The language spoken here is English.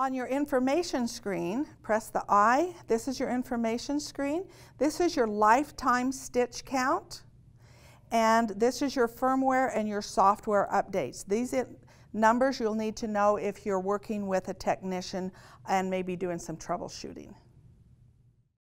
On your information screen, press the I. This is your information screen. This is your lifetime stitch count. And this is your firmware and your software updates. These numbers you'll need to know if you're working with a technician and maybe doing some troubleshooting.